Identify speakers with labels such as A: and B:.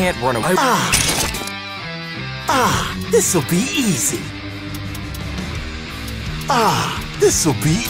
A: can't run away.
B: Ah! Ah! This'll be easy. Ah! This'll be